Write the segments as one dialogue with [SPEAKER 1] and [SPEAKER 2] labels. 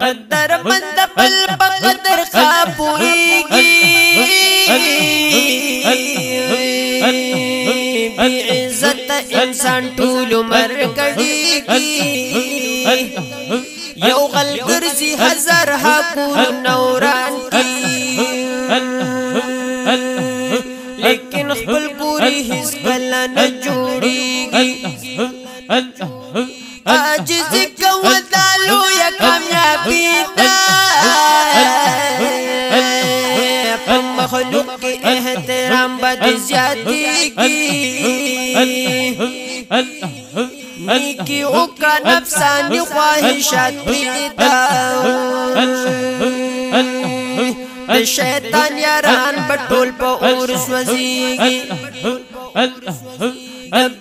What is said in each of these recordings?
[SPEAKER 1] قدر بند بل بقدر خابوئیگی بی عزت انسان ټول مر کړي یو غل ګرځي هزار حقون نوران کی. لیکن خپل پوری هیڅ کله نه جوړیږي مخلوق کې احترام بد زیاتی کی نیکی أو کا نفسانی خواهشات پیدا شیطان یاران بټول په اور سوځيږي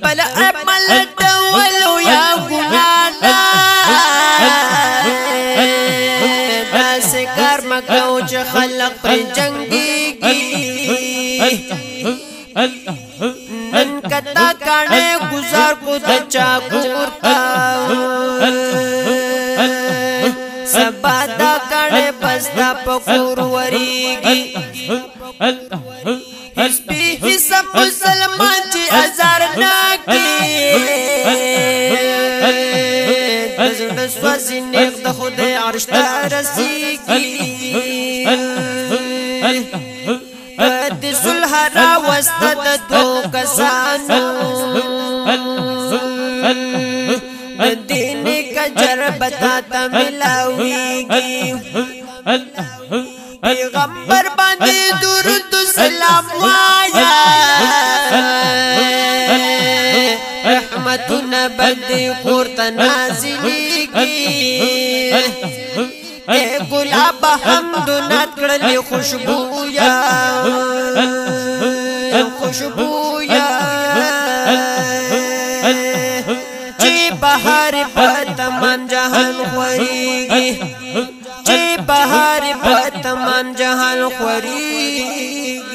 [SPEAKER 1] بل عمل ډول یا ګنانا داس کار مکو چې خلق پر نن کتا کانه گزار کو د چا کورتا سبا دا کانه پستا پکور وریږي حسبی حسب مسلمان چې ازار ناکي دزړه سوځي نیک د خدای عرش ته د صلح را وست د دو کسانو د دین کجر بتا ته ملاويږي پیغمبر باندې درود سلام وایا رحمتنا بدی قرت نازلیږي اے گلاب حمد نکړل خوشبو یا बूया जी बाहर बतमन जहान खरीगी। जी बाहर बतमन जहान खरीगी।